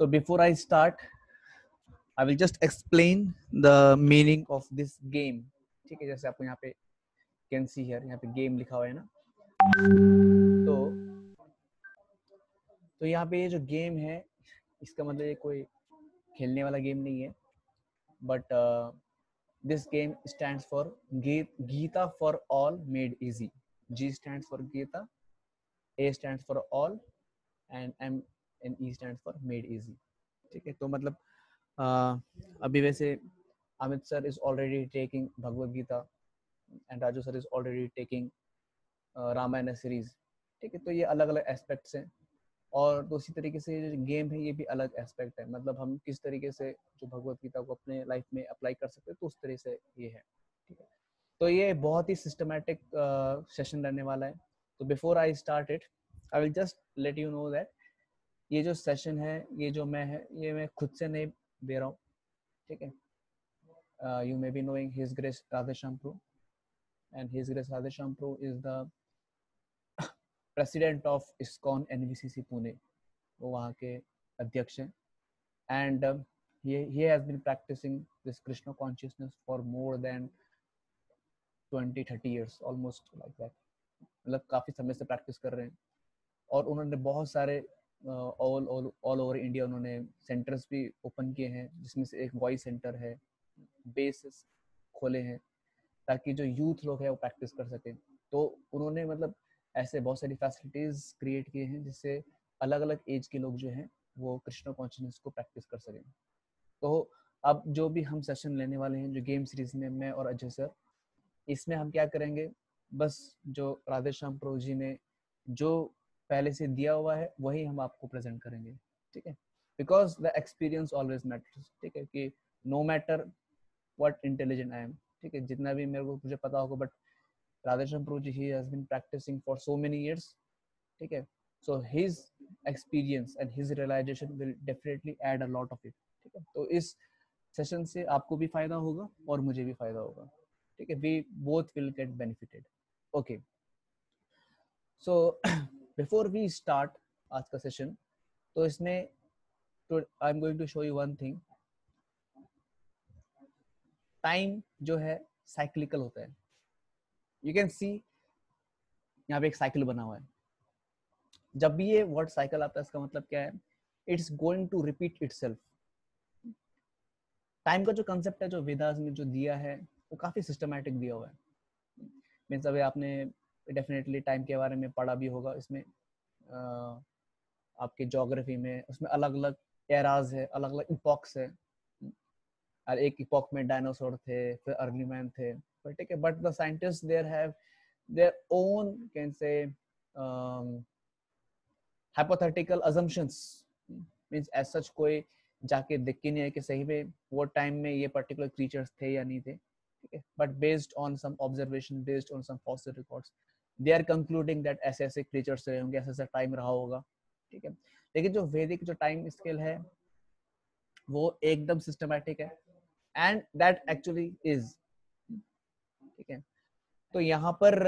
So before I start, I will just explain the meaning of this game. ठीक है जैसे आपको यहाँ पे कैन सी हियर यहाँ पे गेम लिखा हुआ है ना? तो तो यहाँ पे ये जो गेम है इसका मतलब ये कोई खेलने वाला गेम नहीं है। But this game stand for Gita for all made easy G stand for Gita A stand for all and M and E stand for made easy. ठीक है तो मतलब uh, अभी वैसे Amit sir is already taking Bhagavad Gita and Raju sir is already taking Ramayan series ठीक है तो ये अलग अलग एस्पेक्ट्स हैं और दूसरी तरीके से जो गेम है ये भी अलग एस्पेक्ट है। मतलब हम किस तरीके से जो भगवत गीता को अपने लाइफ में अप्लाई कर सकते हैं तो उस तरह से ये है। ठीक है तो ये बहुत ही सिस्टमेटिक सेशन रहने वाला है। तो before I start it I will just let you know that ये जो सेशन है, ये जो मैं है, ये मैं खुद से नहीं दे रहा हूँ, ठीक है? You may be knowing his grace Radheshyam Prabhu and his grace Radheshyam Prabhu is the president of ISKCON NVCC Pune वो वहाँ के अध्यक्ष हैं। And he has been practicing this krishna consciousness for more than 20 30 years, almost like that. मतलब काफ़ी समय से practice कर रहे हैं। और उन्होंने बहुत सारे ऑल ऑल ओवर इंडिया उन्होंने सेंटर्स भी ओपन किए हैं, जिसमें से एक वॉइस सेंटर है बेसिस खोले हैं, ताकि जो यूथ लोग हैं वो प्रैक्टिस कर सकें। तो उन्होंने मतलब ऐसे बहुत सारी फैसिलिटीज़ क्रिएट किए हैं, जिससे अलग अलग एज के लोग जो हैं, वो कृष्णा कॉन्शियसनेस को प्रैक्टिस कर सकें। तो अब जो भी हम सेशन लेने वाले हैं, जो गेम सीरीज़ में मैं और अजय सर इसमें हम क्या करेंगे? बस जो राधे श्याम प्रो जी ने जो पहले से दिया हुआ है, वही हम आपको प्रेजेंट करेंगे, ठीक है? Because the experience always matters ठीक है? कि no matter what intelligent I am ठीक है? जितना भी मेरे को मुझे पता होगा but Radheshyam Prabhu ji he has been practising for so many years ठीक है? So his experience and his realisation will definitely add a lot of it ठीक है? तो इस सेशन से आपको भी फ़ायदा होगा और मुझे भी फ़ायदा होगा, ठीक है? We both will get benefited okay so before we start आज का सेशन तो इसमें I am going to show you one thing time जो है साइक्लिकल होता है. यू कैन सी यहाँ पे एक साइकिल बना हुआ है. जब भी ये वर्ड साइकिल आता है, इसका मतलब क्या है? It's going to repeat it time का जो कंसेप्ट है, जो वेदास में जो दिया है, वो काफ़ी सिस्टमैटिक दिया हुआ है. मीन्स अभी आपने डेफिनेटली टाइम के बारे में पढ़ा भी होगा। इसमें आपके जोग्राफी में, उसमें अलग अलग एराज है अलग अलग इपॉक्स है। और एक इपॉक में डायनासोर थे, फिर अर्ली मैन थे ठीक है but the scientist there have their own can say hypothetical assumptions means as such कोई जाके देख के नहीं है कि सही में वो टाइम में ये पर्टिकुलर क्रीचर्स थे या नहीं थे। ठीक है but based on some observation based on some fossil they are concluding that ऐसे ऐसे क्रीचर्स रहे होंगे, ऐसा ऐसा टाइम रहा होगा, ठीक है? लेकिन जो वैदिक जो टाइम स्केल है, वो एकदम सिस्टमैटिक है एंड दैट एक्चुअली इज़ ठीक है? तो यहाँ पर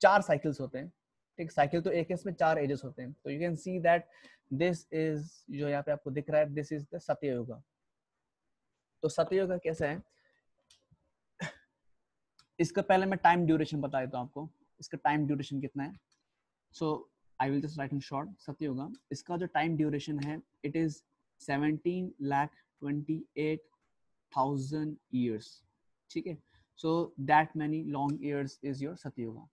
चार साइकिल्स होते हैं, ठीक? साइकिल तो एक इसमें चार एजेस होते हैं। तो you can see that this is जो यहाँ पे आपको दिख रहा है दिस इज़ द सत्ययुग तो सत्ययुग कैसा है? इसका पहले मैं टाइम ड्यूरेशन बता देता हूँ आपको। इसका टाइम ड्यूरेशन कितना है? So I will just write in short Satyayuga इसका जो टाइम ड्यूरेशन है it is seventeen lakh twenty eight thousand years ठीक है? So that many long years is your Satyayuga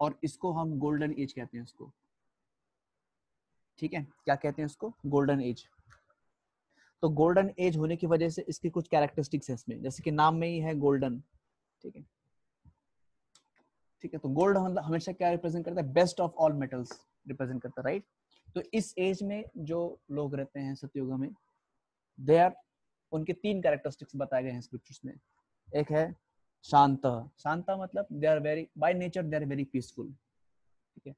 और इसको हम गोल्डन एज कहते हैं इसको ठीक है? क्या कहते हैं इसको गोल्डन एज तो गोल्डन एज होने की वजह से इसकी कुछ कैरेक्टरिस्टिक्स है इसमें। जैसे कि नाम में ही है गोल्डन ठीक है? ठीक है? तो गोल्ड हमेशा क्या रिप्रेजेंट करता है? Best of all metals represent करता है राइट तो इस एज में जो लोग रहते हैं सतयुग में दे आर उनके तीन कैरेक्टरिस्टिक्स बताए गए हैं स्क्रिप्चर्स में। एक है शांत। शांत मतलब they are very by nature they are very peaceful ठीक है?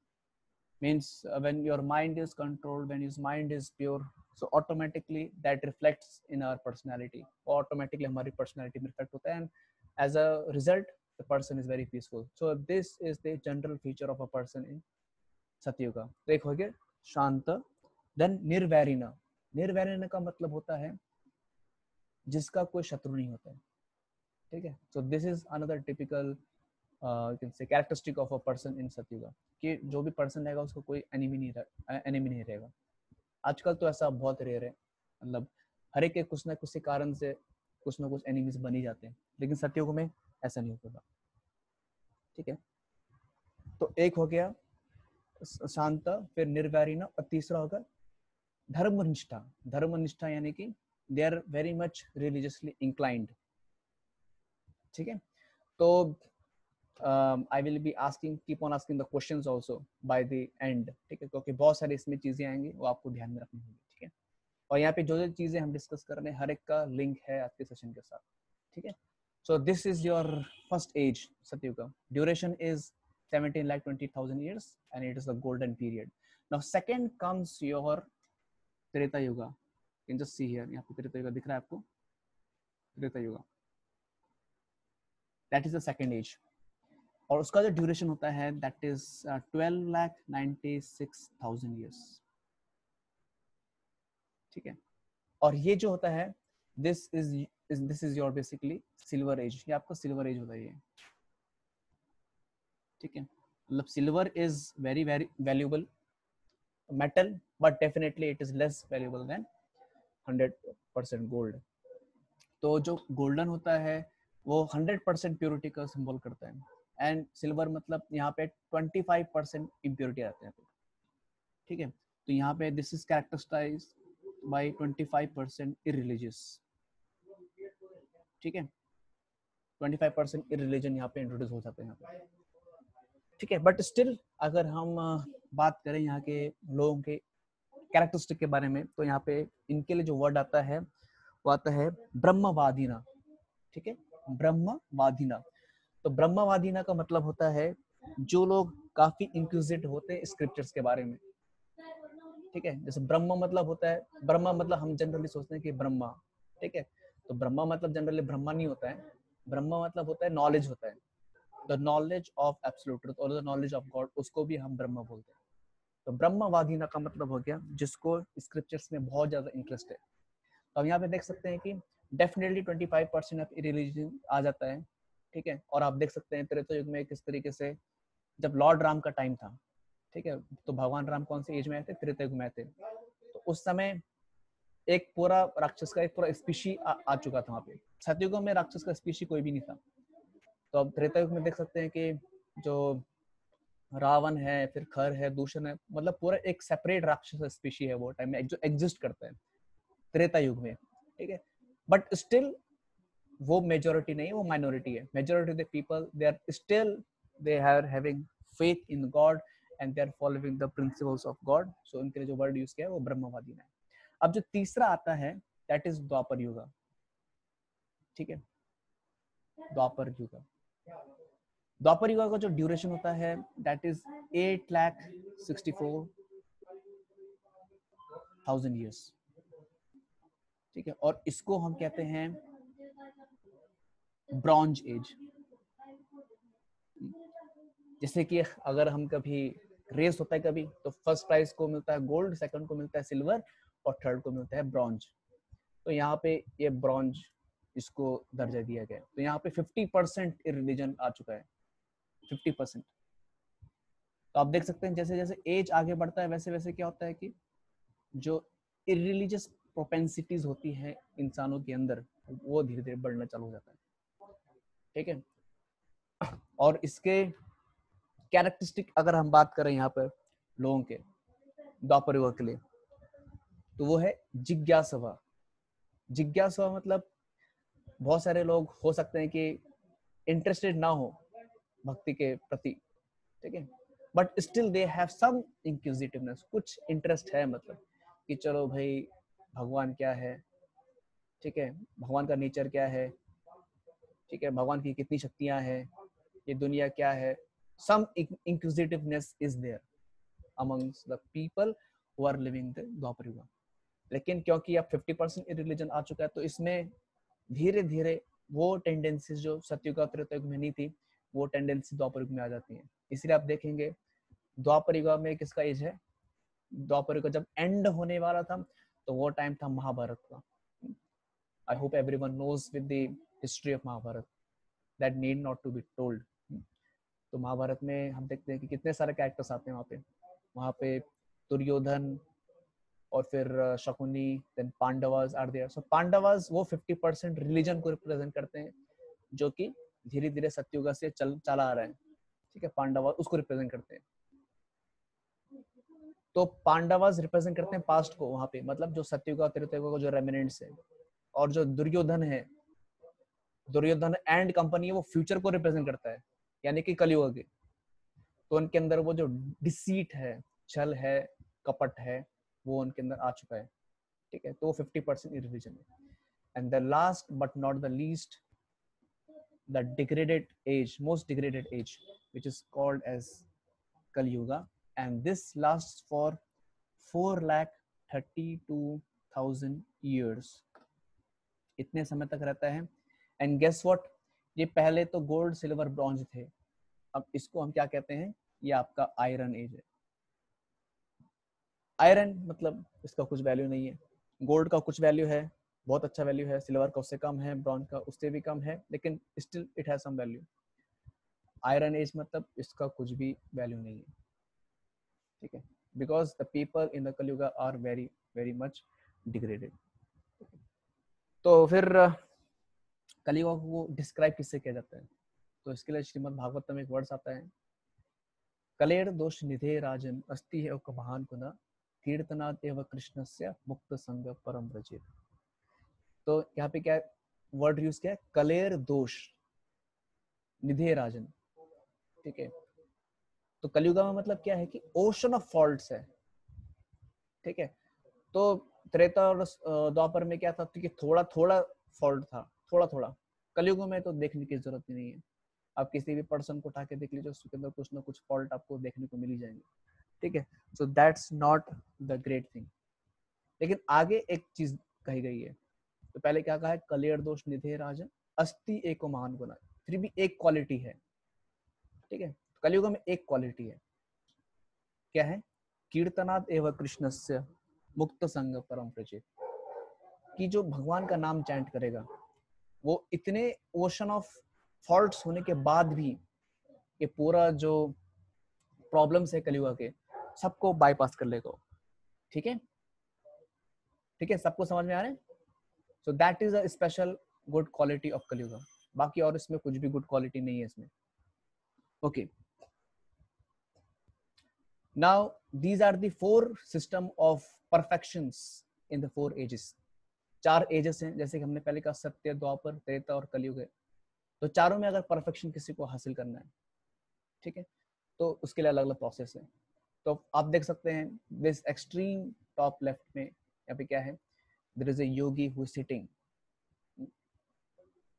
Uh, when your mind is controlled when his mind is pure so automatically that reflects in our personality. Automatically हमारी personality में reflect होता है। And as a result the person is very peaceful. So, this is the general feature of a person in satyuga. तो एक शांत, then nirvarina निर्वैरण का मतलब होता है जिसका कोई शत्रु नहीं होता है। ठीक है? So this is another typical characteristic of a person in Satyuga कि जो भी पर्सन रहेगा, उसको कोई एनिमी नहीं रह एनिमी नहीं रहेगा। आजकल तो ऐसा बहुत रेयर है। मतलब हर एक कुछ ना कुछ कारण से कुछ ना कुछ एनिमीज बन ही जाते हैं। लेकिन सतयुग में ऐसा नहीं होगा। ठीक है? तो एक हो गया शांत, फिर निर्वैरिना और तीसरा होगा, धर्मनिष्ठा। धर्मनिष्ठा यानी कि they are very much religiously inclined ठीक है? तो I will be asking keep on asking the questions also by the end ठीक है? क्योंकि बहुत सारी इसमें चीज़ें आएँगी, वो आपको ध्यान में रखनी होगी। ठीक है? और यहाँ पे जो जो चीज़ें हम डिस्कस कर रहे हैं, हर एक का लिंक है आज के सेशन के साथ। ठीक है? So this is your first age Satyuga duration is 17 lakh 20,000 years and it is the golden period. Now second comes your Treta Yuga. You can just see here. यहाँ पे Treta Yuga दिख रहा है आपको Treta Yuga. That is the second age. और उसका जो duration होता है that is twelve lakh ninety six thousand years ठीक है और ये जो होता है this is this is your basically silver age ये आपका सिल्वर एज होता है ठीक है? मतलब silver is very very valuable metal but definitely it is less valuable than hundred percent gold तो जो गोल्डन होता है, वो हंड्रेड परसेंट प्योरिटी का सिंबल करता है। एंड सिल्वर मतलब यहाँ पे ट्वेंटी फाइव परसेंट इम्प्योरिटी आते हैं। ठीक है? तो यहाँ पे this is characterise by twenty five percent irreligious ठीक है? ट्वेंटी फाइव परसेंट इरिलीजन यहाँ पे इंट्रोड्यूस हो जाते हैं यहाँ पे। ठीक है बट स्टिल अगर हम बात करें यहाँ के लोगों के कैरेक्टरिस्टिक के बारे में तो यहाँ पे इनके लिए जो वर्ड आता है, वो आता है ब्रह्मवादीना। ठीक है? ब्रह्मवादीना। तो ब्रह्मवादीना का मतलब होता है जो लोग काफ़ी इंक्यूजिट होते हैं स्क्रिप्चर्स के बारे में। ठीक है? जैसे ब्रह्म मतलब होता है, ब्रह्मा मतलब हम जनरली सोचते हैं कि ब्रह्मा। ठीक है? तो ब्रह्मा मतलब जनरली ब्रह्मा नहीं होता है। ब्रह्मा मतलब होता है नॉलेज होता है। The knowledge of absolute truth और द नॉलेज ऑफ़ गॉड उसको भी हम ब्रह्म बोलते हैं। तो ब्रह्मवादीना का मतलब हो गया, जिसको स्क्रिप्चर्स में बहुत ज़्यादा इंटरेस्ट है। तो हम यहाँ पे देख सकते हैं कि डेफिनेटली 25 परसेंट ऑफ़ रिलीजन आ जाता है, ठीक है? और आप देख सकते हैं त्रेता युग में किस तरीके से, जब लॉर्ड राम का टाइम था, ठीक है? तो भगवान राम कौन से एज में आए थे? त्रेता युग में आए थे। तो उस समय एक पूरा राक्षस का एक पूरा स्पीशी आ, आ चुका था वहाँ पे। सतयुगों में राक्षस का स्पीशी कोई भी नहीं था। तो अब त्रेता युग में देख सकते हैं कि जो रावण है फिर खर है दूषण है मतलब पूरा एक सेपरेट राक्षस स्पीशी है वो टाइम में जो एग्जिस्ट करता है त्रेता युग में ठीक है? बट स्टिल वो मेजोरिटी नहीं वो माइनॉरिटी है। Majority of people they are still they are having faith in God and they are following the principles of God so उनके लिए जो वर्ड यूज़ किया है वो ब्रह्मवादी है अब जो तीसरा आता है दैट इज़ द्वापर युगा। ठीक है? द्वापर युगा। द्वापर युगा का जो ड्यूरेशन होता है that is eight lakh sixty four thousand years ठीक है? और इसको हम कहते हैं ब्रॉन्ज एज जैसे कि अगर हम कभी रेस होता है कभी तो फ़र्स्ट प्राइज को मिलता है गोल्ड सेकंड को मिलता है सिल्वर और थर्ड को मिलता है ब्रॉन्ज तो यहाँ पे ये ब्रॉन्ज इसको दर्जा दिया गया तो यहाँ पे 50 परसेंट रिलीजन आ चुका है। 50 परसेंट तो आप देख सकते हैं, जैसे जैसे एज आगे बढ़ता है, वैसे वैसे क्या होता है कि जो इरिलीजियस प्रोपेंसिटीज होती है इंसानों के अंदर, वो धीरे धीरे बढ़ना चालू हो जाता है। ठीक है? और इसके कैरेक्टरिस्टिक अगर हम बात करें यहाँ पर लोगों के द्वापर युग के लिए तो वो है जिज्ञासवा। जिज्ञासवा मतलब बहुत सारे लोग हो सकते हैं कि इंटरेस्टेड ना हो भक्ति के प्रति, ठीक है? But still they have some inquisitiveness कुछ इंटरेस्ट है मतलब कि चलो भाई भगवान क्या है, ठीक है? भगवान का नेचर क्या है, ठीक है? भगवान की कितनी शक्तियाँ हैं, ये दुनिया क्या है? Some inquisitiveness is there amongst the people who are living the Dwapar Yug लेकिन क्योंकि अब 50 परसेंट रिलीजन आ चुका है तो इसमें धीरे धीरे वो टेंडेंसीज जो सत्युग त्रेता युग में नहीं थी, वो टेंडेंसी द्वापर युग में आ जाती है। इसलिए आप देखेंगे द्वापर युग में किसका एज है? द्वापर युग जब एंड होने वाला था तो वो टाइम था महाभारत का। I hope everyone knows with history of Mahabharat that need not to be told तो महाभारत में हम देखते हैं कि कितने सारे कैरेक्टर्स आते हैं वहाँ पे। वहाँ पे दुर्योधन और फिर Shakuni then Pandavas are there so Pandavas वो 50 परसेंट रिलीजन को रिप्रेजेंट करते हैं, जो कि धीरे धीरे सत्युगा से चल, चला आ रहा है। ठीक है पांडवा उसको रिप्रेजेंट करते हैं। तो पांडवास रिप्रेजेंट करते हैं पास्ट को, वहाँ पे। मतलब जो सत्युगा त्रेतयुगा का जो रेमिनेंट्स है, और जो दुर्योधन है, दुर्योधन एंड कंपनी है, वो फ्यूचर को रिप्रेजेंट करता है, यानी कि कलयुग के तो उनके अंदर वो जो डिसीट है, छल है, कपट है वो उनके अंदर आ चुका है, ठीक है? तो फिफ्टी परसेंट रिलीजन है। And the last but not the least the degraded age most degraded age which is called age Kalyuga and this last for four lakh thirty two thousand years इतने समय तक रहता है। And guess what ये पहले तो gold silver bronze थे। अब इसको हम क्या कहते हैं? ये आपका आयरन एज है। आयरन मतलब इसका कुछ वैल्यू नहीं है। गोल्ड का कुछ वैल्यू है, बहुत अच्छा वैल्यू है सिल्वर का उससे कम है ब्रॉन्ज का उससे भी कम है, लेकिन still it has some value iron age मतलब इसका कुछ भी वैल्यू नहीं है। ठीक है? Because the people in the Kalyuga are very very much degraded तो फिर कलयुगा को डिस्क्राइब किससे किया जाता है? तो इसके लिए श्रीमद भागवत में एक वर्ड्स आता है। कलेर दोष निधे राजन, अस्ति है महान कीर्तनाद एवं कृष्ण से मुक्त संग परम रचित तो यहाँ पे क्या वर्ड यूज़ किया कलेर दोष निधे राजन। ठीक है? तो कलयुगा में मतलब क्या है कि ओशन ऑफ़ फॉल्ट्स है। ठीक है? तो त्रेता और द्वापर में क्या था? कि थोड़ा थोड़ा फॉल्ट था। थोड़ा थोड़ा। कलयुग में तो देखने की ज़रूरत ही नहीं है। आप किसी भी पर्सन को उठा के देख लीजिए, उसके अंदर कुछ ना कुछ फॉल्ट आपको देखने को मिल ही जाएँगे। ठीक है? So that's not the great thing लेकिन आगे एक चीज़ कही गई है। तो पहले क्या कहा है? कलियर दोष निधे राजन, अस्थि एक महान गुना फिर भी एक क्वालिटी है। ठीक है? कलयुग में एक क्वालिटी है। क्या है? कीर्तनाद एवं कृष्ण से मुक्त संग परम प्रचित। कि जो भगवान का नाम चैंट करेगा, वो इतने ओशन ऑफ़ फॉल्ट होने के बाद भी ये पूरा जो प्रॉब्लम्स है कलयुगा के सबको बाईपास कर लेगा ठीक है? ठीक है? सबको समझ में आ रहे हैं? So that is a special good quality of Kalyuga बाकी और इसमें कुछ भी गुड क्वालिटी नहीं है इसमें। Okay now these are the four system of perfections in the four ages चार एजेस हैं, जैसे कि हमने पहले कहा, सत्य, द्वापर, त्रेता और कलयुग है। तो चारों में अगर परफेक्शन किसी को हासिल करना है, ठीक है? तो उसके लिए अलग अलग प्रोसेस है। तो आप देख सकते हैं दिस एक्सट्रीम टॉप लेफ़्ट में यहाँ पे क्या है? There is a yogi who sitting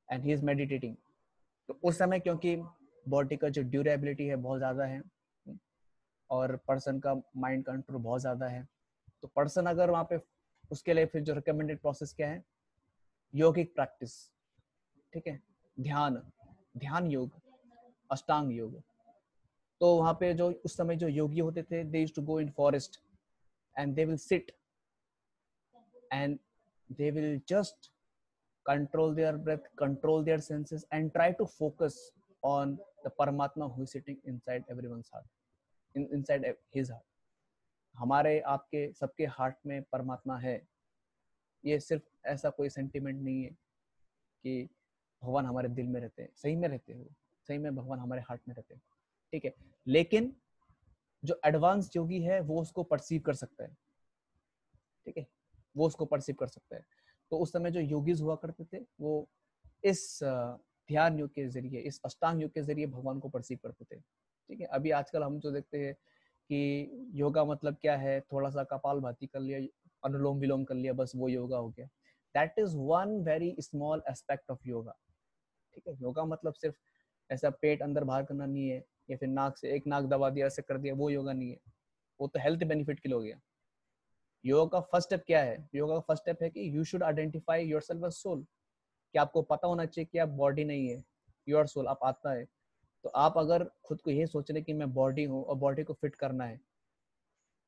and he is meditating तो उस समय क्योंकि बॉडी का जो ड्यूरेबिलिटी है बहुत ज़्यादा है, और पर्सन का माइंड कंट्रोल बहुत ज़्यादा है तो पर्सन अगर वहाँ पे उसके लिए फिर जो रिकमेंडेड प्रोसेस क्या है? योगिक प्रैक्टिस ठीक है? ध्यान. ध्यान योग. अष्टांग योग. तो वहाँ पे जो उस समय जो योगी होते थे they to go in forest and they will sit and they will just breath control their senses and try to focus on the paramatma who is sitting inside everyone's heart in, inside his heart. हमारे आपके सबके heart में परमात्मा है। ये सिर्फ़ ऐसा कोई सेंटिमेंट नहीं है कि भगवान हमारे दिल में रहते हैं सही में रहते हो सही में भगवान हमारे हार्ट में रहते हैं। ठीक है? लेकिन जो एडवांस योगी है, वो उसको परसीव कर सकता है। ठीक है? वो उसको परसीव कर सकता है। तो उस समय जो योगीज हुआ करते थे, वो इस ध्यान योग के ज़रिए, इस अष्टांग योग के ज़रिए भगवान को परसीव करते थे। ठीक है? अभी आजकल हम जो देखते हैं कि योगा मतलब क्या है? थोड़ा सा कपाल भाती कर लिया, अनुलोम विलोम कर लिया, बस वो योगा हो गया। That is one very small aspect of yoga ठीक है? योगा मतलब सिर्फ़ ऐसा पेट अंदर बाहर करना नहीं है। या फिर नाक से, एक नाक दबा दिया, ऐसे कर दिया, वो योगा नहीं है। वो तो हेल्थ बेनिफिट के लिए हो गया। योगा का फ़र्स्ट स्टेप क्या है? योगा का फ़र्स्ट स्टेप है कि you should identify yourself as soul कि आपको पता होना चाहिए कि आप बॉडी नहीं है योर सोल आप आता है। तो आप अगर खुद को ये सोच रहे कि मैं बॉडी हूँ और बॉडी को फिट करना है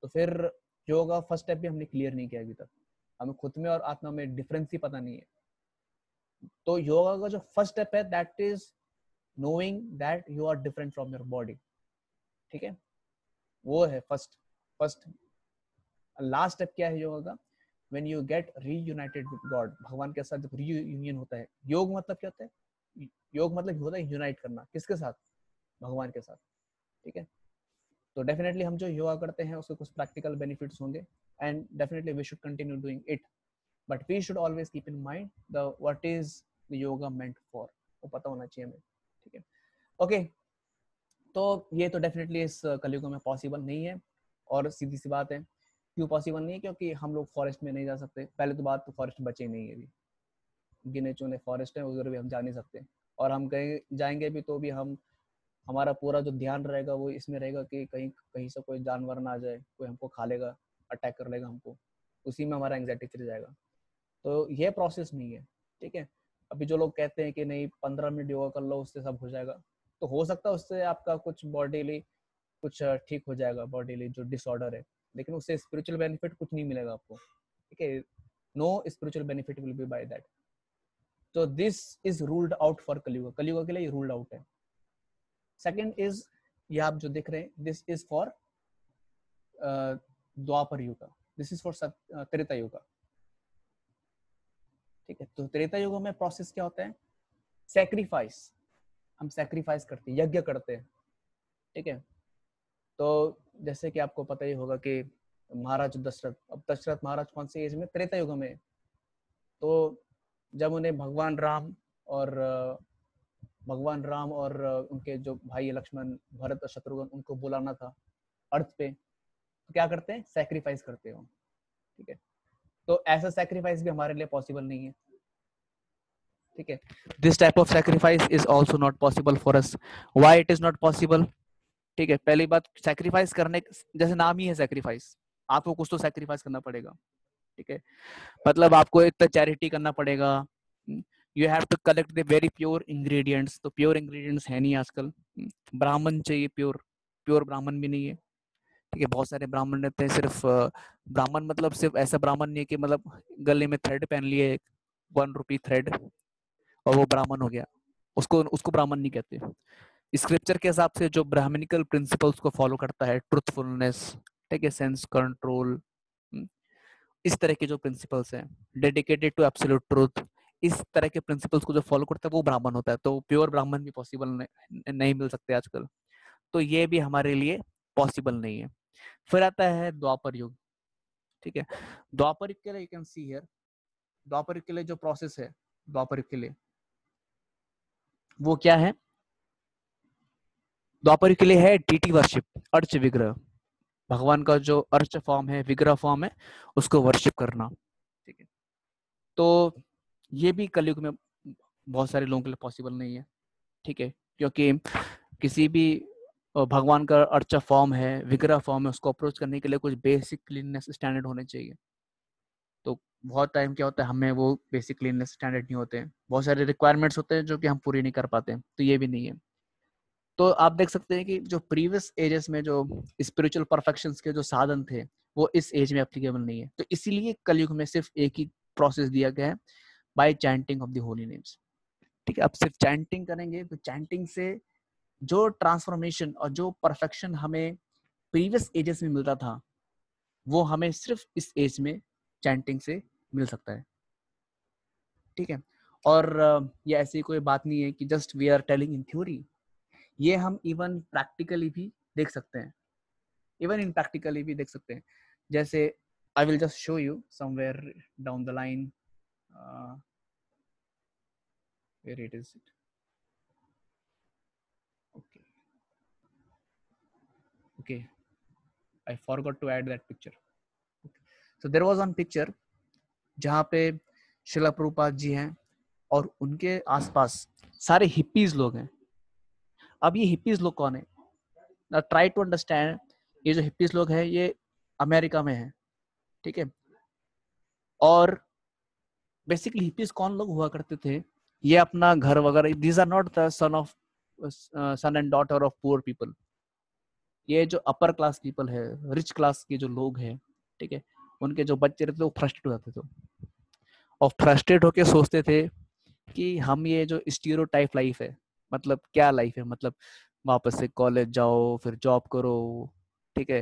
तो फिर योगा फ़र्स्ट स्टेप भी हमने क्लियर नहीं किया अभी तक। हमें खुद में और आत्मा में डिफरेंस ही पता नहीं है। तो योगा का जो फ़र्स्ट स्टेप है that is knowing that you are different from your body ठीक है? वो है फ़र्स्ट फ़र्स्ट लास्ट स्टेप क्या है योगा का? When you get reunited with God भगवान के साथ जब रीयूनियन होता है, योग मतलब क्या होता है? योग मतलब होता है यूनाइट करना। किसके साथ? भगवान के साथ। ठीक है? तो डेफिनेटली हम जो योगा करते हैं, उसके कुछ प्रैक्टिकल बेनिफिट्स होंगे and definitely we should continue doing it but we should always keep in mind the what is the yoga meant for वो पता होना चाहिए हमें। ठीक है। ओके तो ये तो डेफिनेटली इस कलयुग में पॉसिबल नहीं है और सीधी सी बात है, क्यों पॉसिबल नहीं है? क्योंकि हम लोग फॉरेस्ट में नहीं जा सकते। पहले तो बात तो फॉरेस्ट बचे नहीं है अभी। गिने चुने फॉरेस्ट है, उधर भी हम जा नहीं सकते। और हम कहीं जाएँगे भी तो भी हम, हमारा पूरा जो ध्यान रहेगा वो इसमें रहेगा कि कहीं कहीं से कोई जानवर ना आ जाए, कोई हमको खा लेगा अटैक कर लेगा हमको, उसी में हमारा एंगजाइटी चल जाएगा। तो ये प्रोसेस नहीं है, ठीक है। अभी जो लोग कहते हैं कि नहीं, पंद्रह मिनट योगा कर लो, उससे सब हो जाएगा। तो हो सकता है उससे आपका कुछ बॉडीली कुछ ठीक हो जाएगा बॉडीली जो डिसऑर्डर है। लेकिन उससे स्पिरिचुअल बेनिफिट कुछ नहीं मिलेगा आपको। ठीक है? No spiritual benefit will be by that तो this is ruled out for Kaliyuga Kaliyuga के लिए रूल्ड आउट है। सेकेंड इज़ ये आप जो देख रहे हैं दिस इज़ फॉर द्वापर युग दिस इज़ फॉर त्रेता युग ठीक है? तो त्रेता युग में प्रोसेस क्या होता है? सेक्रीफाइस हम सेक्रीफाइस करते यज्ञ करते हैं। ठीक है? तो जैसे कि आपको पता ही होगा कि महाराज दशरथ, अब दशरथ महाराज कौन से एज में? त्रेता युग में। तो जब उन्हें भगवान राम और, भगवान राम और उनके जो भाई लक्ष्मण, भरत और शत्रुघ्न, उनको बुलाना था अर्थ पे तो क्या करते हैं? सेक्रीफाइस करते हो ठीक है? तो ऐसा सेक्रीफाइस भी हमारे लिए पॉसिबल नहीं है। ठीक है? This type of sacrifice is also not possible for us why it is not possible ठीक है, पहली बात सेक्रीफाइस करने, जैसे नाम ही है सेक्रीफाइस आपको कुछ तो सेक्रीफाइस करना पड़ेगा। ठीक है? मतलब आपको एक तो चैरिटी करना पड़ेगा। You have to collect the very pure ingredients तो प्योर इंग्रेडिएंट्स है नहीं आजकल। ब्राह्मण चाहिए प्योर प्योर ब्राह्मण भी नहीं है। ठीक है, बहुत सारे ब्राह्मण रहते हैं, सिर्फ़ ब्राह्मण मतलब सिर्फ़ ऐसा ब्राह्मण नहीं है कि मतलब गले में थ्रेड पहन लिए वन रुपी थ्रेड और वो ब्राह्मण हो गया। उसको उसको ब्राह्मण नहीं कहते। स्क्रिप्चर के हिसाब से जो ब्राह्मणिकल प्रिंसिपल्स को फॉलो करता है ट्रुथफुलनेस ठीक है सेंस कंट्रोल इस तरह के जो प्रिंसिपल्स हैं डेडिकेटेड टू एब्सोल्यूट ट्रूथ इस तरह के प्रिंसिपल्स को जो फॉलो करता है, वो ब्राह्मण होता है। तो प्योर ब्राह्मण भी पॉसिबल नहीं मिल सकते आजकल। तो ये भी हमारे लिए पॉसिबल नहीं है। फिर आता है द्वापर युग, ठीक है? द्वापर युग के लिए you can see here Dvapara Yuga के लिए जो प्रोसेस है, द्वापर युग के लिए, वो क्या है? द्वापर के लिए है डीटी वर्शिप अर्च विग्रह। भगवान का जो अर्च फॉर्म है, विग्रह फॉर्म है, उसको वर्शिप करना, ठीक है? तो ये भी कलयुग में बहुत सारे लोगों के लिए पॉसिबल नहीं है, ठीक है? क्योंकि किसी भी भगवान का अर्चा फॉर्म है, विग्रह फॉर्म है, उसको अप्रोच करने के लिए कुछ बेसिक क्लीननेस स्टैंडर्ड होने चाहिए। तो बहुत टाइम क्या होता है, हमें वो बेसिक क्लीननेस स्टैंडर्ड नहीं होते बहुत सारे रिक्वायरमेंट्स होते हैं जो कि हम पूरी नहीं कर पाते तो ये भी नहीं है। तो आप देख सकते हैं कि जो प्रीवियस एजेस में जो स्पिरिचुअल परफेक्शन के जो साधन थे, वो इस एज में एप्लीकेबल नहीं है। तो इसीलिए कलयुग में सिर्फ़ एक ही प्रोसेस दिया गया है by chanting of the holy names ठीक है, अब सिर्फ़ चैंटिंग करेंगे तो चैंटिंग से जो ट्रांसफॉर्मेशन और जो परफेक्शन हमें प्रीवियस एजेस में मिलता था, वो हमें सिर्फ़ इस एज में चैंटिंग से मिल सकता है। ठीक है? और ये ऐसी कोई बात नहीं है कि just we are telling in theory ये हम इवन प्रैक्टिकली भी देख सकते हैं। इवन इन प्रैक्टिकली भी देख सकते हैं। जैसे I will just show you somewhere down the line where it is. it okay. I forgot to add that picture. Okay. so, there was one picture जहाँ पे शिला प्रभुपाद जी हैं और उनके आसपास सारे हिप्पीज लोग हैं। अब ये हिप्पीज लोग कौन है? ट्राई टू अंडरस्टैंड ये जो हिप्पीज लोग हैं, ये अमेरिका में है। ठीक है? और बेसिकली हिप्पीज कौन लोग हुआ करते थे? ये अपना घर वगैरह these are not the son of son and daughter of poor people ये जो अपर क्लास पीपल है रिच क्लास के जो लोग हैं, ठीक है, उनके जो बच्चे रहते थे, वो फ्रस्ट्रेट हो जाते थे। और फ्रस्ट्रेट होके सोचते थे कि हम ये जो स्टीरो टाइप लाइफ है मतलब क्या लाइफ है? मतलब वापस से कॉलेज जाओ, फिर जॉब करो, ठीक है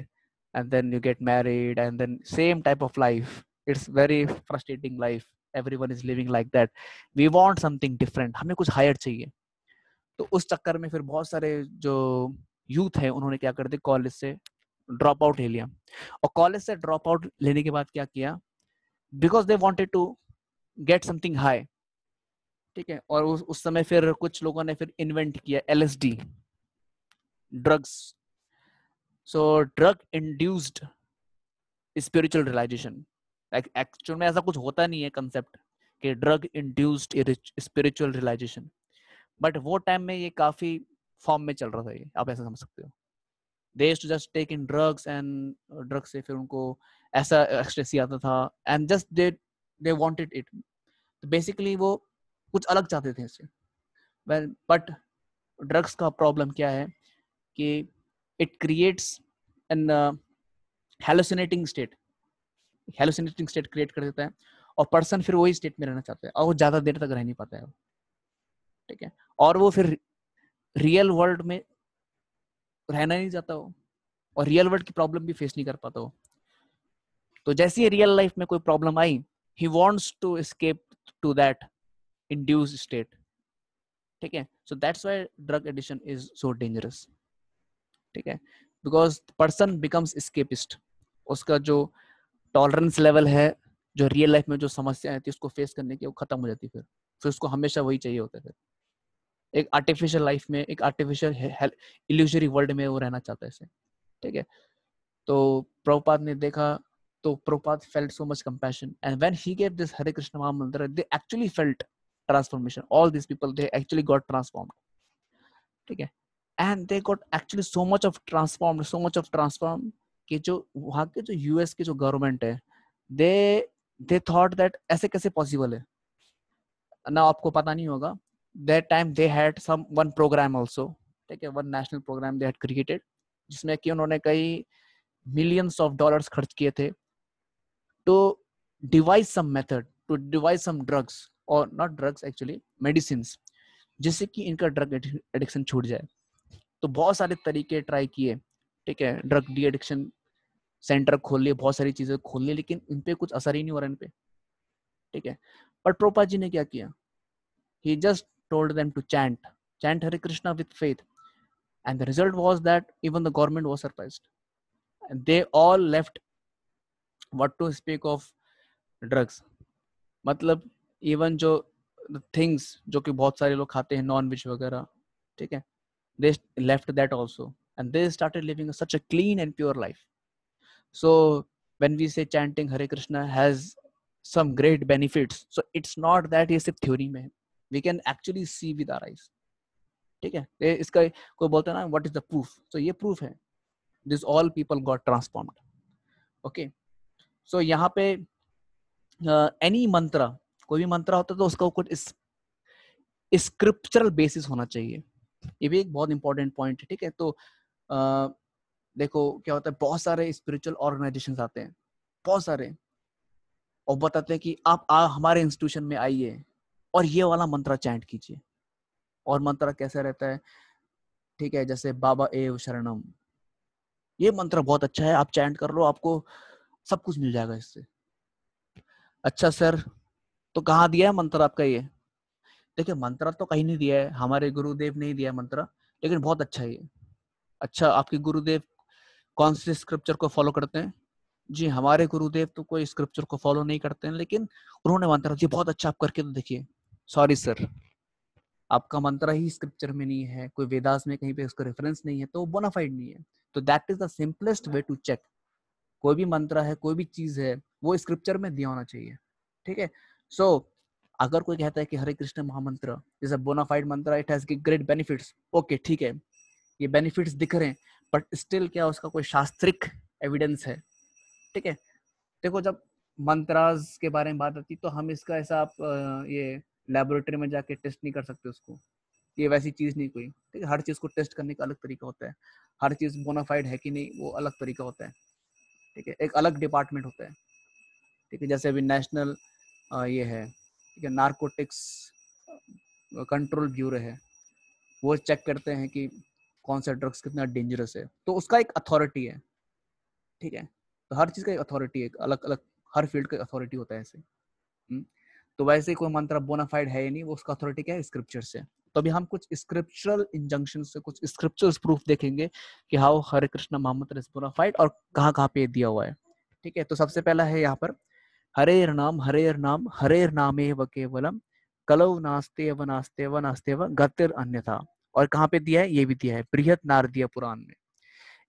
and then you get married and then same type of life it's very frustrating life everyone is living like that we want something different हमें कुछ हायर चाहिए। तो उस चक्कर में फिर बहुत सारे जो यूथ है उन्होंने क्या कर दिया कॉलेज से ड्रॉप आउट ले लिया। और कॉलेज से ड्रॉप आउट लेने के बाद क्या किया? Because they wanted to get something high ठीक है? और उस, उस समय फिर कुछ लोगों ने फिर इन्वेंट किया L S D drugs so drug induced spiritual realization actual में ऐसा कुछ होता नहीं है कंसेप्ट कि drug induced spiritual realization but वो टाइम में ये काफ़ी फॉर्म में चल रहा था ये, आप ऐसा समझ सकते हो। They to just take in drugs and drugs से फिर उनको ऐसा एक्सट्रेसी आता था and just they they wanted it तो बेसिकली वो कुछ अलग चाहते थे इससे। वेल बट ड्रग्स का प्रॉब्लम क्या है कि it creates an hallucinating state hallucinating state create कर देता है और पर्सन फिर वही स्टेट में रहना चाहता है और वो ज़्यादा देर तक रह नहीं पाता है ठीक है? और वो फिर रियल वर्ल्ड में रहना नहीं चाहता हो और रियल वर्ल्ड की प्रॉब्लम भी फेस नहीं कर पाता हो। तो जैसे ही रियल लाइफ में कोई problem I he wants to escape to that induce state ठीक है? So that's why drug addiction is so dangerous ठीक है? बिकॉज़ पर्सन बिकम्स स्केपिस्ट उसका जो टॉलरेंस लेवल है, जो रियल लाइफ में जो समस्या आती है, उसको फेस करने की वो खत्म हो जाती है फिर। फिर उसको हमेशा वही चाहिए होता है फिर। एक आर्टिफिशियल लाइफ में, एक आर्टिफिशियल इल्यूजरी वर्ल्ड में वो रहना चाहता है ठीक है? तो प्रभुपाद ने देखा तो Prabhupada felt so much compassion and when he gave this Hare Krishna mahamantra they actually felt transformation all this people they actually got transformed ठीक है? And they got actually so much of transformed so much of transform कि जो वहाँ के जो US के जो government है दे दे थॉट दैट ऐसे कैसे पॉसिबल है? ना आपको पता नहीं होगा that time they had some, one program also, ठीक है one national program they had created जिसमें कि उन्होंने कई मिलियंस ऑफ़ डॉलर्स खर्च किए थे to devise some method to devise some drugs और नॉट ड्रग्स एक्चुअली मेडिसिन जिससे कि इनका ड्रग एडिक्शन छूट जाए। तो बहुत सारे तरीके ट्राई किए, ठीक है ड्रग डी एडिक्शन सेंटर खोल लिए, बहुत सारी चीज़ें खोल ली लेकिन इन पे कुछ असर ही नहीं हो रहा इन पे, ठीक है। पर प्रोपा जी ने क्या किया? He just told them to chant, chant Hare Krishna with faith. And the result was that even the government was surprised. And they all left what to speak of drugs. मतलब इवन जो things जो कि बहुत सारे लोग खाते हैं non veg वगैरह ठीक है they left that also and they started living such a clean and pure life so when we say chanting Hare Krishna has some great benefits. So it's not that सिर्फ़ theory में है we can actually see with our eyes ठीक है? इसका कोई बोलता है ना व्हाट इज़ द प्रूफ तो ये प्रूफ है। This all people got transformed okay so यहाँ पे एनी uh, मंत्र कोई भी मंत्र होता है तो उसका कुछ स्क्रिप्चरल बेसिस होना चाहिए। ये भी एक बहुत इंपॉर्टेंट पॉइंट है ठीक है? तो uh, देखो क्या होता है बहुत सारे स्पिरिचुअल ऑर्गेनाइजेशन आते हैं। बहुत सारे। और बताते हैं कि आप आ, हमारे इंस्टीट्यूशन में आइए। और ये वाला मंत्र चैंट कीजिए। और मंत्र कैसे रहता है? ठीक है, जैसे बाबा एव शरणम। ये मंत्र बहुत अच्छा है, आप चैंट कर लो, आपको सब कुछ मिल जाएगा इससे। अच्छा सर तो कहाँ दिया है मंत्र आपका ये? देखिए, मंत्र तो कहीं नहीं दिया है, हमारे गुरुदेव ने ही दिया मंत्र, लेकिन बहुत अच्छा है ये। अच्छा आपके गुरुदेव कौन से स्क्रिप्चर को फॉलो करते हैं? जी, हमारे गुरुदेव तो कोई स्क्रिप्चर को फॉलो नहीं करते हैं, लेकिन उन्होंने मंत्र दिया बहुत अच्छा आप करके तो देखिए। सॉरी सर आपका मंत्र ही स्क्रिप्चर में नहीं है, कोई वेदास में कहीं पे उसका रेफरेंस नहीं है तो बोनाफाइड नहीं है। तो that is the simplest way to check कोई भी मंत्र है, कोई भी चीज़ है, वो स्क्रिप्चर में दिया होना चाहिए। ठीक है? सो अगर कोई कहता है कि हरे Krishna mahamantra a bonafide mantra it has great benefits okay ठीक है। ये बेनिफिट्स दिख रहे हैं बट स्टिल क्या उसका कोई शास्त्रिक एविडेंस है? ठीक है? देखो, जब मंत्रास के बारे में बात आती तो हम इसका ऐसा आप ये लेबोरेटरी में जाके टेस्ट नहीं कर सकते उसको। ये वैसी चीज़ नहीं कोई ठीक है? हर चीज़ को टेस्ट करने का अलग तरीका होता है। हर चीज़ बोनाफाइड है कि नहीं वो अलग तरीका होता है ठीक है? एक अलग डिपार्टमेंट होता है ठीक है? जैसे अभी नेशनल ये है ठीक है? नार्कोटिक्स कंट्रोल ब्यूरो है। वो चेक करते हैं कि कौन सा ड्रग्स कितना डेंजरस है। तो उसका एक अथॉरिटी है ठीक है? तो हर चीज़ का एक अथॉरिटी है अलग अलग हर फ़ील्ड का अथॉरिटी होता है ऐसे। हम्म, तो वैसे कोई मंत्र बोनाफाइड है ही नहीं, वो उसका अथॉरिटी क्या है? स्क्रिप्चर से। तो अभी हम कुछ स्क्रिप्चरल इंजंक्शन से, कुछ स्क्रिप्चरल प्रूफ देखेंगे कि हाउ हरे कृष्ण मोहम्मद बोनाफाइड और कहाँ कहाँ पे दिया हुआ है। ठीक है? तो सबसे पहला है यहाँ पर, हरे नाम हरे नाम, हरे नामे व केवलम कलव नास्ते व नास्ते व नास्ते व गतिर अन्यथा। और कहाँ पे दिया है? ये भी दिया है बृहत नारदीय पुराण में।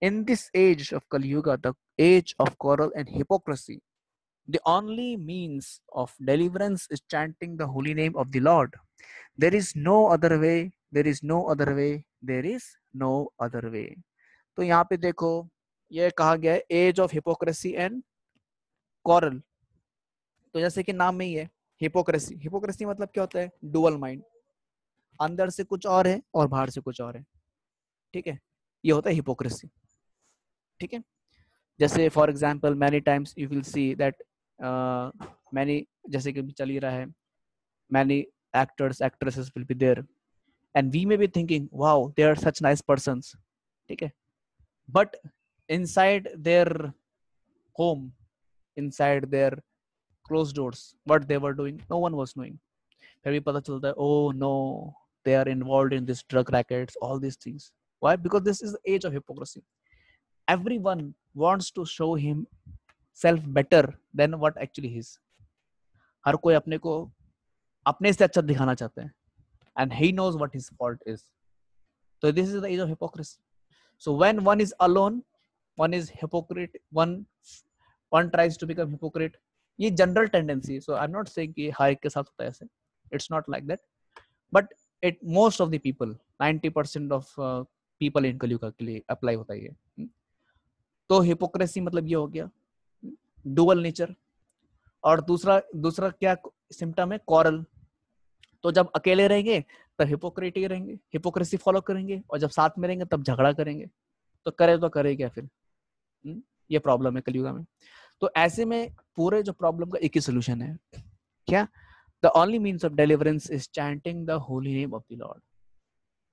In this age of Kaliyuga the age of quarrel and hypocrisy the only means of deliverance is chanting the holy name of the lord. There is no other way, there is no other way, there is no other way. तो यहाँ पे देखो, ये कहा गया है age of hypocrisy and quarrel तो जैसे कि नाम में ही है हिपोक्रेसी हिपोक्रेसी मतलब क्या होता है? डुअल माइंड अंदर से कुछ और है और बाहर से कुछ और है। ठीक है? ये होता है हिपोक्रेसी ठीक है? जैसे for example many times you will see that many जैसे कि चल ही रहा है many actors actresses will be there and we may be thinking wow they are such nice person ठीक है but inside their home inside their closed doors what they were doing no one was knowing फिर भी पता चलता है oh no they are involved in this drug rackets all these things why because this is the age of hypocrisy everyone wants to show him self better than what actually his हर कोई अपने को अपने से अच्छा दिखाना चाहते हैं। And he knows what his fault is तो this is the is of hypocrisy so when one is alone one is hypocrite one one tries to become hypocrite ये general tendency so I am not say हर एक के साथ होता है ऐसे। It's not like that but it most of the people ninety percent of people in Kaliyuga के लिए apply होता है तो हिपोक्रेसी मतलब ये हो गया। डुअल? नेचर। और दूसरा दूसरा क्या सिम्टम है? कॉरल। तो जब अकेले रहेंगे, तब हिपोक्रेटिक रहेंगे, हिपोक्रेसी फॉलो करेंगे, और जब साथ में रहेंगे, तब झगड़ा करेंगे। तो करे तो करे क्या फिर? हुँ? Hmm? ये प्रॉब्लम है कलयुगा में। तो ऐसे में पूरे जो प्रॉब्लम का एक ही सोल्यूशन है। क्या? The only means of deliverance is chanting the holy name of the Lord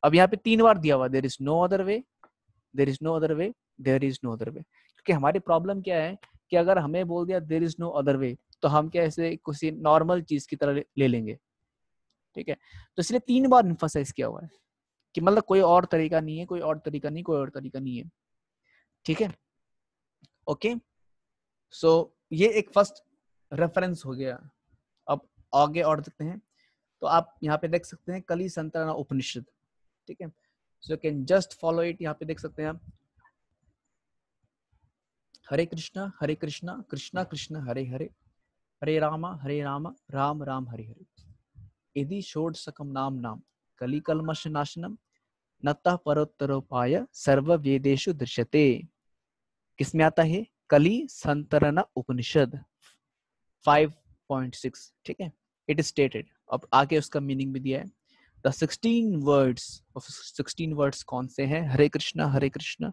अब यहाँ पे तीन बार दिया हुआ there is no other way there is no other way there is no other way क्योंकि हमारी प्रॉब्लम क्या है? कि अगर हमें बोल दिया there is no other way तो हम क्या ऐसे किसी नॉर्मल चीज़ की तरह ले लेंगे। ठीक है? तो इसलिए तीन बार इन्फोसाइज किया हुआ है कि मतलब कोई और तरीका नहीं है, कोई और तरीका नहीं, कोई और तरीका नहीं है। ठीक है? ओके सो ये एक फ़र्स्ट रेफरेंस हो गया। अब आगे और देखते हैं। तो आप यहाँ पे देख सकते हैं कली संतना उपनिषद। ठीक है? So can just follow it यहाँ पे देख सकते हैं आप। हरे कृष्णा हरे कृष्णा कृष्णा, कृष्ण, हरे हरे। हरे रामा हरे रामा, राम राम, हरे हरे। यदि षोड सकम नाम नाम। कली कलमश नाशनम। नता परोत्तरोपाय सर्व वेदेशु दृश्यते। किसमें आता है? कली संतरना उपनिषद। 5.6 ठीक है? इट इज़ स्टेटेड अब आगे उसका मीनिंग भी दिया है। द 16 वर्ड्स ऑफ़ 16 वर्ड्स कौन से हैं? Hare Krishna Hare Krishna.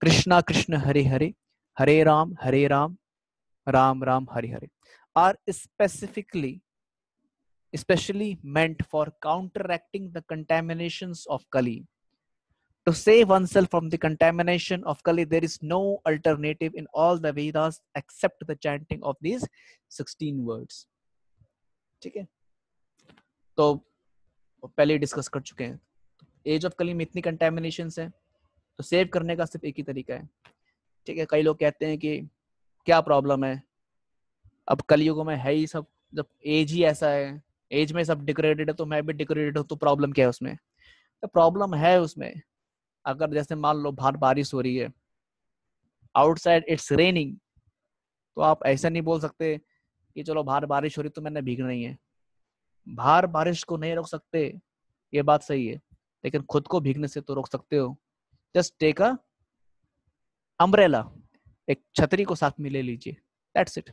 Krishna, Krishna, Hare Hare. Hare Rama Hare Rama Rama Rama Hare Hare are specifically especially meant for counteracting the contaminations of Kali To save oneself from the contamination of Kali, there is no alternative in all the Vedas except the chanting of these 16 words. ठीक है तो पहले discuss कर चुके हैं as of कली में इतनी कंटेमिनेशन है तो सेव करने का सिर्फ़ एक ही तरीका है ठीक है, कई लोग कहते हैं कि क्या प्रॉब्लम है? अब कलयुग में है ही सब, जब एज ही ऐसा है एज में सब डिकोरेटेड है तो मैं भी डिकोरेटेड हूँ तो प्रॉब्लम क्या है उसमें? तो प्रॉब्लम है उसमें। अगर जैसे मान लो बाहर बारिश हो रही है आउटसाइड इट्स रेनिंग तो आप ऐसा नहीं बोल सकते कि चलो बाहर बारिश हो रही तो मैंने भीगना ही है। बाहर बारिश को नहीं रोक सकते, ये बात सही है, लेकिन खुद को भीगने से तो रोक सकते हो। जस्ट टेक अ अम्ब्रेला एक छतरी को साथ में ले लीजिए। That's it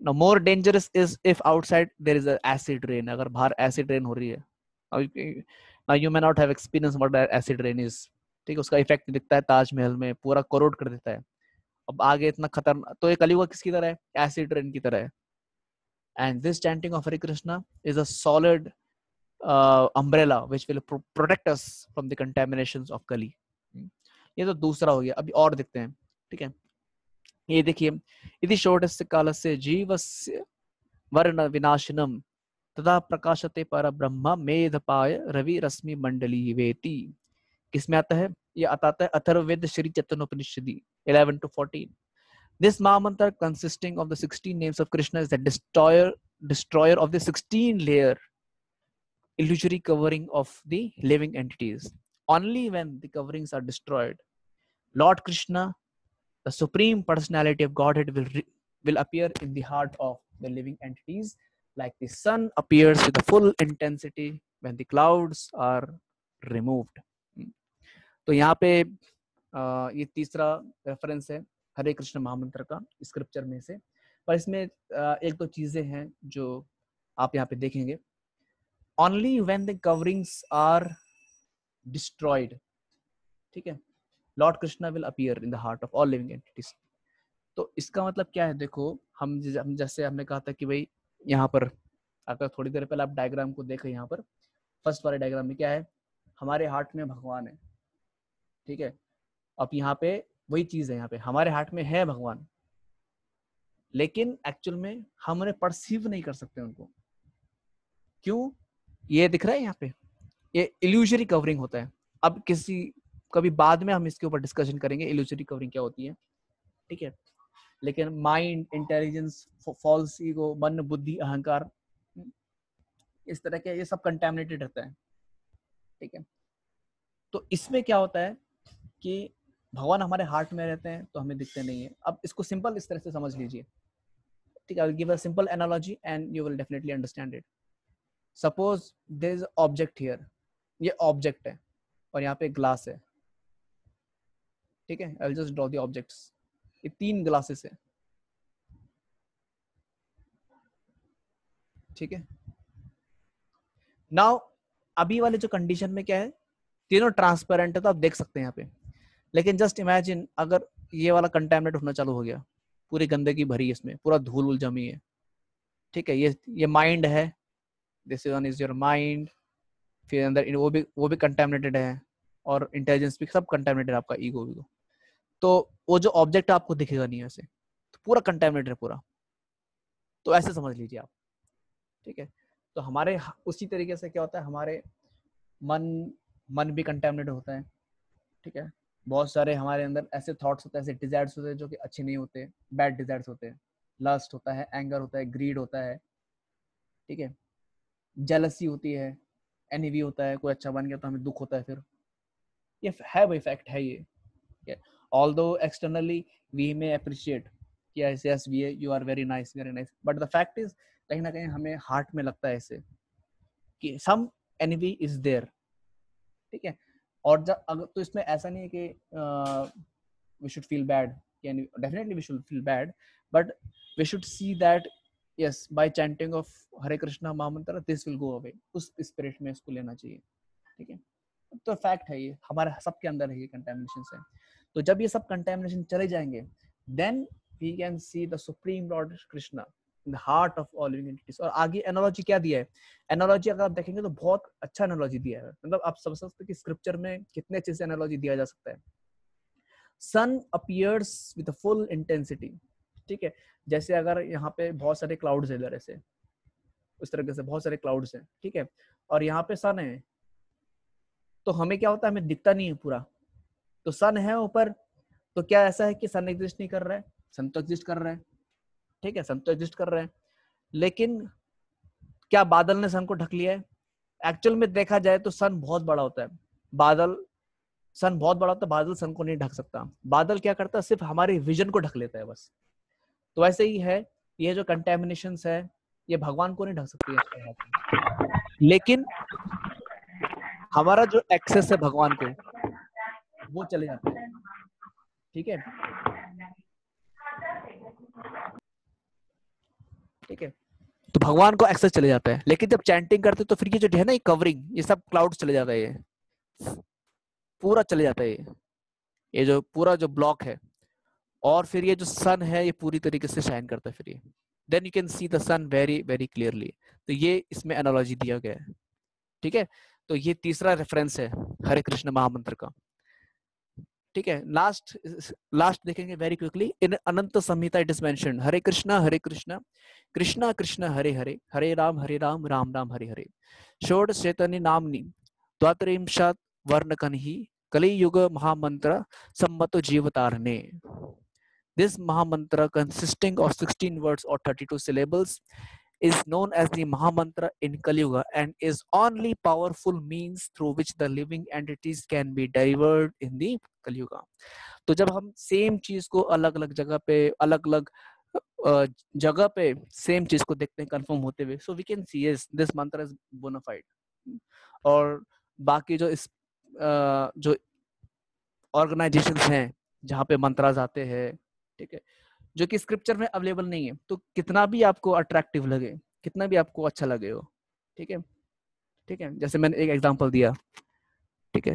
more dangerous is if outside there is a acid rain, अगर बाहर एसिड रेन हो रही है। Now, you may not have experience what acid rain is ठीक है, उसका इफ़ेक्ट दिखता है ताजमहल में, पूरा करोड कर देता है। अब आगे इतना खतरनाक तो ये कलियुग किसकी तरह है? एसिड रेन की तरह है। And this chanting of Hare Krishna is a solid umbrella which will protect us from the contaminations of Kali ये तो दूसरा हो गया अभी और देखते हैं ठीक है ये देखिए यदि षोडश काल से जीव वर्ण विनाशनम तथा प्रकाशते पर ब्रह्म मेधपाय रवि रश्मि मंडली वेती किसमें आता है ये आता है Atharvaveda Shri चतनोपनिषदि 11 to 14 this mahamantra consisting of the 16 names of krishna is the destroyer destroyer of the 16 layer illusory covering of the living entities only when the coverings are destroyed lord krishna the supreme personality of godhead will will appear in the heart of the living entities like the sun appears with the full intensity when the clouds are removed तो यहाँ पे ये तीसरा reference है हरे कृष्ण महामंत्र का scripture में से पर इसमें एक दो चीज़ें हैं जो आप यहाँ पे देखेंगे only when the coverings are destroyed ठीक है? Lord Krishna will appear in the heart of all living entities तो इसका मतलब क्या है? देखो, हम जैसे हमने कहा था कि भाई, यहाँ पर अगर थोड़ी देर पहले आप डायग्राम को देखें यहाँ पर फ़र्स्ट वाले डायग्राम में क्या है? हमारे हार्ट में भगवान है। ठीक है? अब यहाँ पे वही चीज़ है यहाँ पे। हमारे हार्ट में है भगवान। लेकिन एक्चुअल में हम उन्हें परसीव नहीं कर सकते उनको। क्यों? ये दिख रहा है यहाँ पे। ये इल्यूजरी कवरिंग होता है। अब किसी, कभी बाद में हम इसके ऊपर डिस्कशन करेंगे इल्यूजरी कवरिंग क्या होती है। ठीक है? लेकिन माइंड इंटेलिजेंस फॉल्स ईगो मन, बुद्धि, अहंकार इस तरह के ये सब कंटेमिनेटेड रहता है। ठीक है? तो इसमें क्या होता है कि भगवान हमारे हार्ट में रहते हैं तो हमें दिखते नहीं है। अब इसको सिंपल इस तरह से समझ लीजिए। ठीक है? Give a simple analogy and you will definitely understand it suppose there is object here ये ऑब्जेक्ट है और यहाँ पे ग्लास है। ठीक है? आई जस्ट ड्रॉ ऑब्जेक्ट्स ये तीन ग्लासेस है। ठीक है? नाउ अभी वाले जो कंडीशन में क्या है? तीनों ट्रांसपेरेंट है तो आप देख सकते हैं यहाँ पे। लेकिन जस्ट इमेजिन अगर ये वाला कंटेमिनेट होना चालू हो गया, पूरी गंदगी भरी है इसमें, पूरा धूल उल जमी है। ठीक है? ये ये माइंड है। This one is your mind फिर अंदर वो भी वो भी कंटेमिनेटेड है और इंटेलिजेंस भी सब कंटेमिनेटेड आपका ईगो वीगो तो वो जो ऑब्जेक्ट आपको दिखेगा नहीं ऐसे। तो पूरा कंटेमिनेटेड है पूरा। तो ऐसे समझ लीजिए आप। ठीक है? तो हमारे उसी तरीके से क्या होता है? हमारे मन मन भी कंटेमिनेट होता है। ठीक है? बहुत सारे हमारे अंदर ऐसे थॉट्स होते हैं, ऐसे डिजायर्स होते हैं जो कि अच्छे नहीं होते बैड डिजायर्स होते हैं। लस्ट होता है एंगर होता है ग्रीड होता है। ठीक है? जेलसी होती है। एनिवी होता है, कोई अच्छा बन गया तो हमें दुख होता है फिर। ये है भाई फैक्ट है ये। ऑल दो एक्सटर्नली वी मे अप्रिशिएट कि ऐसे yes we you are very nice very nice but the fact is कहीं ना कहीं हमें हार्ट में लगता है ऐसे कि सम एनिवी इज़ देयर ठीक है? और जब, अगर तो इसमें ऐसा नहीं है कि we should feel bad definitely we should feel bad but we should see that yes by chanting of Hare Krishna mahamantra this will go away उस स्पिरिट में इसको लेना चाहिए, ठीक है? तो फैक्ट है ये, हमारे सबके अंदर है ये कंटेमिनेशन है तो जब ये सब कंटेमिनेशन चले जाएँगे then we can see the supreme Lord Krishna in the heart of all living और आगे एनालॉजी क्या दिया है? एनालॉजी अगर आप देखेंगे तो बहुत अच्छा एनालॉजी दिया है। मतलब आप समझ सकते कि स्क्रिप्चर में कितने अच्छे से एनालॉजी दिया जा सकता है। Sun appears with full intensity ठीक है? जैसे अगर यहाँ पे बहुत सारे क्लाउड्स है इधर ऐसे, उस तरीके से बहुत सारे क्लाउड्स हैं, ठीक है? और यहाँ पे सन है तो हमें क्या होता है? हमें दिखता नहीं है पूरा। तो सन है ऊपर तो क्या ऐसा है कि सन एग्जिस्ट नहीं कर रहा है? सन तो एग्जिस्ट कर रहा है, ठीक है? सन तो एग्जिस्ट कर रहा है। लेकिन क्या बादल ने सन को ढक लिया है? एक्चुअल में देखा जाए तो सन बहुत बड़ा होता है। बादल सन बहुत बड़ा होता है, बादल सन को नहीं ढक सकता। बादल क्या करता है? सिर्फ़ हमारे विजन को ढक लेता है बस। तो ऐसे ही है, ये जो कंटेमिनेशन है, ये भगवान को नहीं ढक सकती है लेकिन हमारा जो एक्सेस है भगवान को, वो चले जाते हैं। ठीक है? ठीक है? तो भगवान को एक्सेस चले जाता है। लेकिन जब चैंटिंग करते तो फिर ये जो है ना, ये कवरिंग ये सब क्लाउड चले जाता है, ये। पूरा चले जाता है ये। ये जो पूरा जो ब्लॉक है और फिर ये जो सन है, ये पूरी तरीके से शाइन करता है फिर ये। Then you can see the sun very very clearly तो ये इसमें एनोलॉजी दिया गया है। ठीक है? तो ये तीसरा रेफरेंस है, हरे कृष्ण महामंत्र का। ठीक है? लास्ट लास्ट देखेंगे very quickly in Ananta Samhita it is mention Hare Krishna Hare Krishna Krishna Krishna, Hare Hare Hare Rama Hare Rama Rama Rama, Hare Hare. षोड़ चैतन्य नामनी द्वात्रिंशात वर्ण ही कली युग महामंत्र, सम्मत जीवतारने This Mahamantra, consisting of 16 words or 32 syllables, is known as the Mahamantra in Kali Yuga and is only powerful means through which the living entities can be delivered in the Kali Yuga. तो जब हम same चीज़ को अलग अलग जगह पे अलग अलग जगह पे सेम चीज़ को देखते हैं कंफर्म होते हुए so we can see yes this mantra is bonafide और बाकी जो इस जो ऑर्गेनाइजेशंस हैं जहाँ पे मंत्राज आते हैं ठीक है, जो कि स्क्रिप्चर में अवेलेबल नहीं है। तो कितना भी आपको अट्रैक्टिव लगे, कितना भी आपको अच्छा लगे हो, ठीक है ठीक है? जैसे मैंने एक एग्ज़ाम्पल दिया, ठीक है?